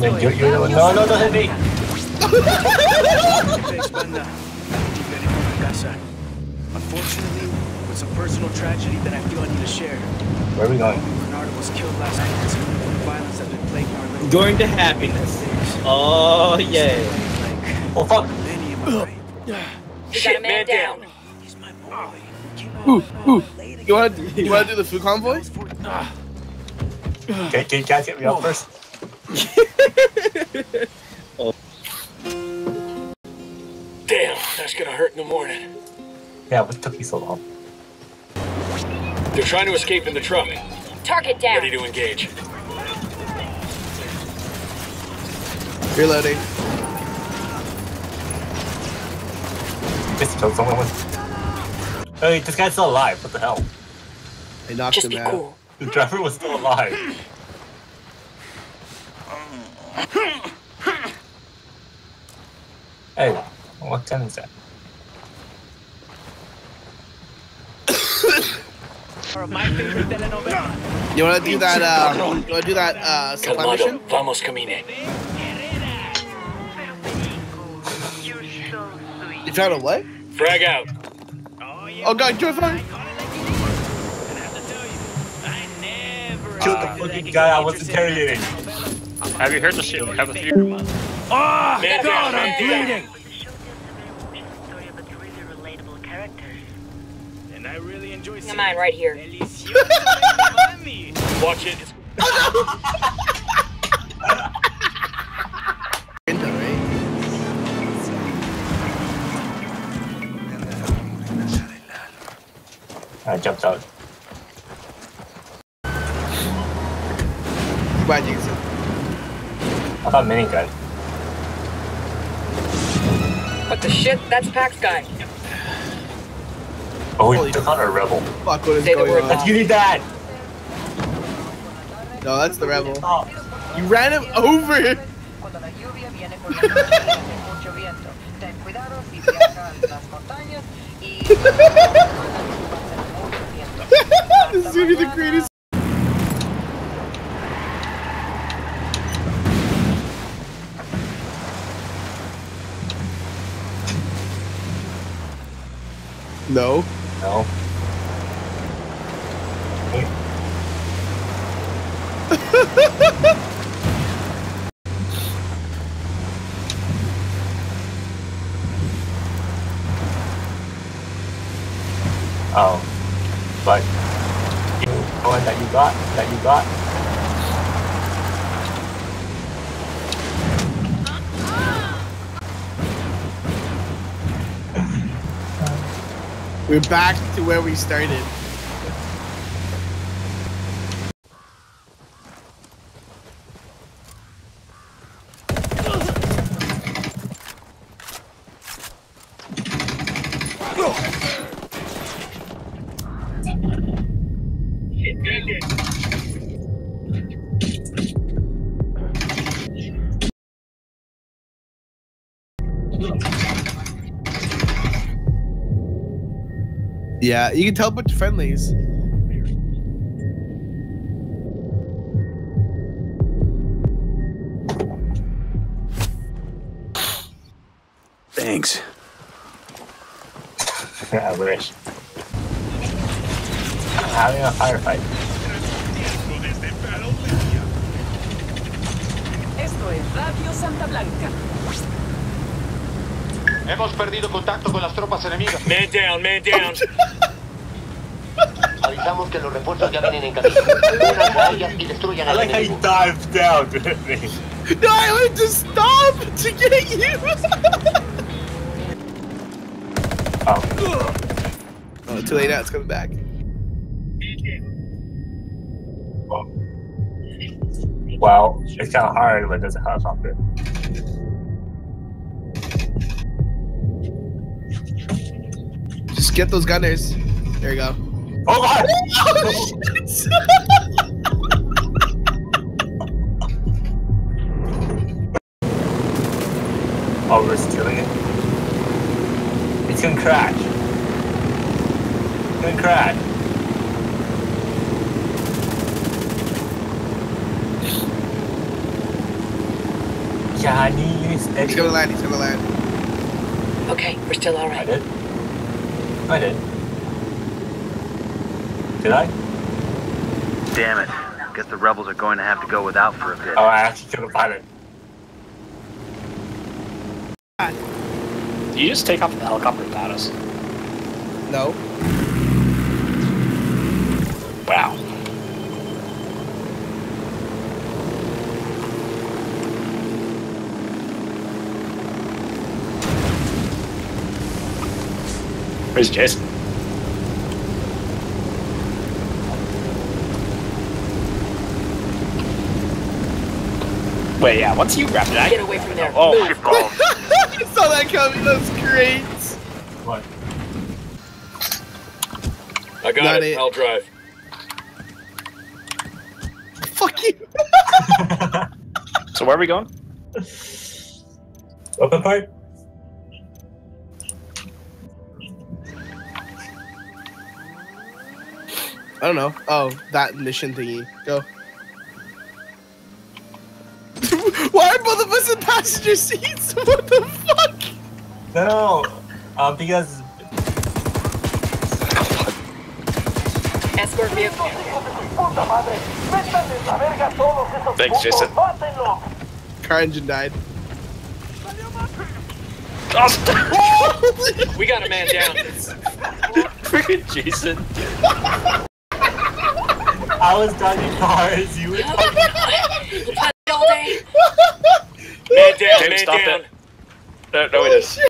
Man, you, you, no, no, no, don't hit me. Thanks, banda. Liberen mo ang casa. Unfortunately, with some personal tragedy that I feel I need to share. Where are we going? Bernardo was killed last night in some of the violence that's been plaguing our little Going to happiness. Oh, yeah. like Oh, fuck. many of my We got a man down. He's my boy. Ooh, ooh. You want to you want to do the food convoy? Can, can you guys get me up first? Damn, that's gonna hurt in the morning. Yeah, what took you so long? They're trying to escape in the truck. Target down. Ready to engage. Reloading. Just killed someone with. Hey, this guy's still alive. What the hell? I knocked Just him be out. cool. The driver was still alive. Hey, what gun is that? You want to do that? Uh, you want to do that uh, supply Calmado, mission? vamos camine. You found a what? Frag out. Oh god, joy fire! Killed the fucking guy I was interrogating. Have you heard the shit? Have a few. Ah, man down, man down. And I really enjoy Come on, right here. Watch it. Window, right? I jumped out. Goodbye, Jason. I thought minigun. What the shit? That's Pax guy. Oh, we Holy took out a rebel. Fuck, what is Say the going word. on? Let's give you that. No, that's the rebel. Oh, You ran him over! Cuando la lluvia viene con la noche viene mucho viento. Ten cuidado si viajas las montañas y mucho viento. this is gonna be the greatest. No. no. Oh, but you one that you got that you got. We're back to where we started. Yeah, you can tell teleport to friendlies. Thanks. I wish. I'm having a firefight. Esto es Radio Santa Blanca. Hemos perdido contacto con las tropas enemigas. Man down, man down. Avisamos que los refuerzos ya vienen en camino. Únanse a ellas y destruyan I al like enemigo. dived down hit me. No, I to stop to get you. Oh, oh, too late now. It's coming back. well, it's kind of hard when there's a helicopter. Get those gunners. There you go. Oh god! Oh. Oh, we're stealing it. It's gonna crash. It's gonna crash. Landing steady. He's gonna land. He's gonna land. Okay, we're still I alright. Did. I did. Did I? Damn it. Guess the rebels are going to have to go without for a bit. Oh, I actually couldn't find it. Did you just take off the helicopter without us? No. Wow. Where's Jason? Wait, yeah, once you grab it, I Get away from there. Oh, Move. shit balls. I saw that coming. That's great. What? I got Not it. it. I'll drive. Fuck you. So where are we going? Open part? I don't know. Oh, that mission thingy. Go. Why are both of us in passenger seats? What the fuck? No, um, because Escort vehicle. Thanks, Jason. Car engine died. Oh, We got a man down. freaking Jason. I was driving cars, you were We'll put it all day. Man down, man stop down. it. No, no, it oh, is.